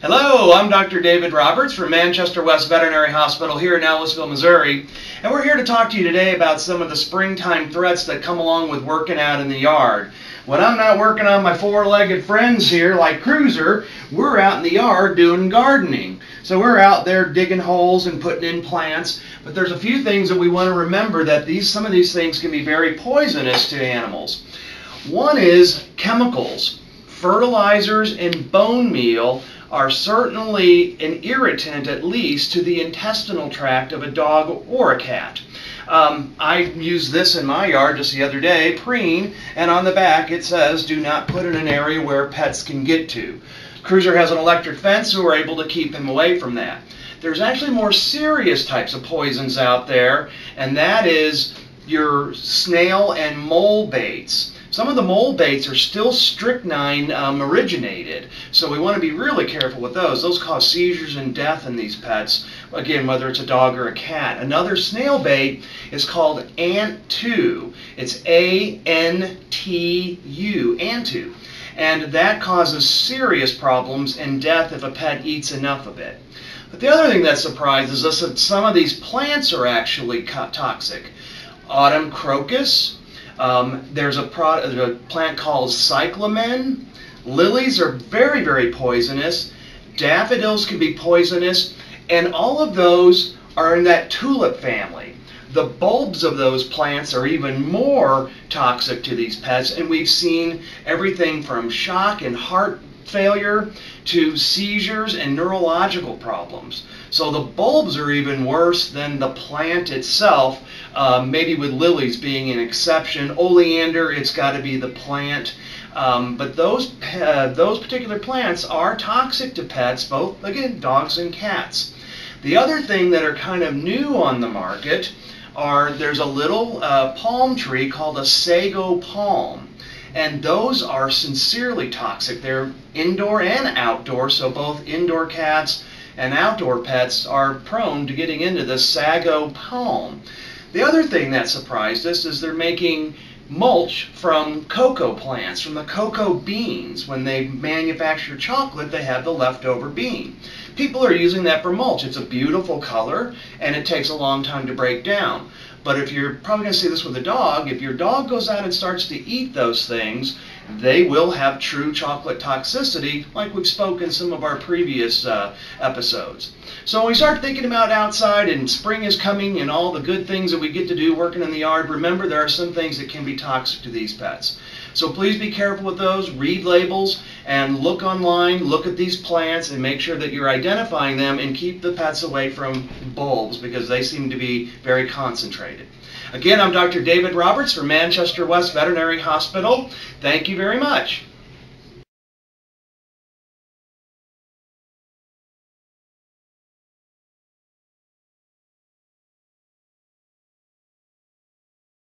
Hello, I'm Dr. David Roberts from Manchester West Veterinary Hospital here in Ellisville, Missouri, and we're here to talk to you today about some of the springtime threats that come along with working out in the yard. When I'm not working on my four-legged friends here like Cruiser, we're out in the yard doing gardening. So we're out there digging holes and putting in plants, but there's a few things that we want to remember that these some of these things can be very poisonous to animals. One is chemicals. Fertilizers and bone meal are certainly an irritant, at least, to the intestinal tract of a dog or a cat. Um, I used this in my yard just the other day, preen, and on the back it says, do not put in an area where pets can get to. Cruiser has an electric fence, so we're able to keep him away from that. There's actually more serious types of poisons out there, and that is your snail and mole baits. Some of the mole baits are still strychnine um, originated, so we want to be really careful with those. Those cause seizures and death in these pets, again, whether it's a dog or a cat. Another snail bait is called Antu. It's A-N-T-U, Antu. And that causes serious problems and death if a pet eats enough of it. But the other thing that surprises us is that some of these plants are actually toxic. Autumn crocus, um, there's a, a, plant called cyclamen. Lilies are very, very poisonous. Daffodils can be poisonous. And all of those are in that tulip family. The bulbs of those plants are even more toxic to these pets, and we've seen everything from shock and heart failure to seizures and neurological problems. So the bulbs are even worse than the plant itself, uh, maybe with lilies being an exception. Oleander, it's got to be the plant. Um, but those, uh, those particular plants are toxic to pets, both, again, dogs and cats. The other thing that are kind of new on the market are there's a little uh, palm tree called a sago palm and those are sincerely toxic. They're indoor and outdoor, so both indoor cats and outdoor pets are prone to getting into the sago palm. The other thing that surprised us is they're making mulch from cocoa plants, from the cocoa beans. When they manufacture chocolate, they have the leftover bean. People are using that for mulch. It's a beautiful color and it takes a long time to break down. But if you're probably going to see this with a dog, if your dog goes out and starts to eat those things, they will have true chocolate toxicity, like we've spoken in some of our previous uh, episodes. So when we start thinking about outside and spring is coming and all the good things that we get to do working in the yard, remember there are some things that can be toxic to these pets. So please be careful with those, read labels, and look online, look at these plants, and make sure that you're identifying them and keep the pets away from bulbs because they seem to be very concentrated. Again, I'm Dr. David Roberts from Manchester West Veterinary Hospital. Thank you very much.